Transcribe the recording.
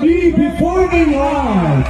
be Performing live.